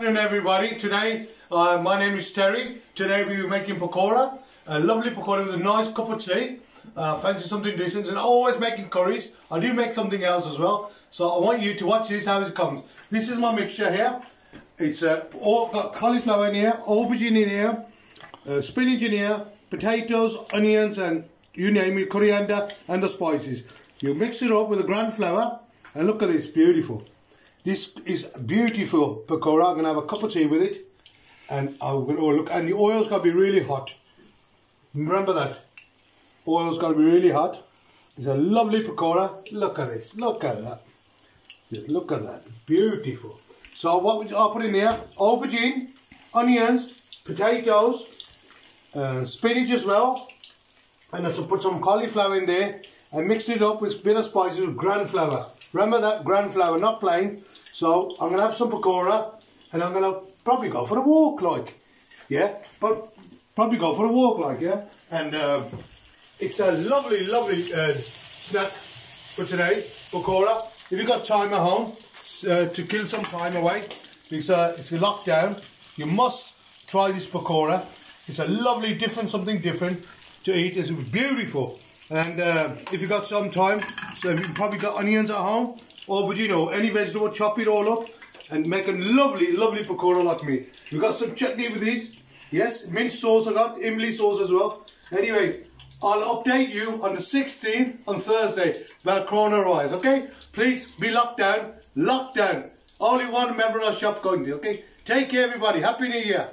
afternoon everybody. Today, uh, my name is Terry. Today we are making pakora. A lovely pakora with a nice cup of tea. Uh, fancy something decent and always making curries. I do make something else as well. So I want you to watch this how it comes. This is my mixture here. It's uh, all, got cauliflower in here, aubergine in here, uh, spinach in here, potatoes, onions and you name it, coriander and the spices. You mix it up with the ground flour and look at this, beautiful. This is beautiful pakora. I'm gonna have a cup of tea with it, and I'm gonna oh, look. And the oil's gotta be really hot. Remember that. Oil's gotta be really hot. It's a lovely pakora. Look at this. Look at that. Just look at that. Beautiful. So what I'll put in here: aubergine, onions, potatoes, uh, spinach as well, and I shall put some cauliflower in there and mix it up with a bit of spices with ground flour. Remember that ground flour, not plain. So I'm going to have some pakora and I'm going to probably go for a walk like. Yeah, but probably go for a walk like, yeah. And uh, it's a lovely, lovely uh, snack for today, pakora. If you've got time at home uh, to kill some time away, because uh, it's lockdown, you must try this pakora. It's a lovely, different, something different to eat. It's beautiful. And uh, if you've got some time, so you've probably got onions at home, or would you know, any vegetable, chop it all up and make a lovely, lovely pakora like me. We've got some chutney with these. Yes, mint sauce I got, imli sauce as well. Anyway, I'll update you on the 16th on Thursday about coronavirus, okay? Please be locked down, locked down. Only one member of our shop going to, okay? Take care everybody, Happy New Year.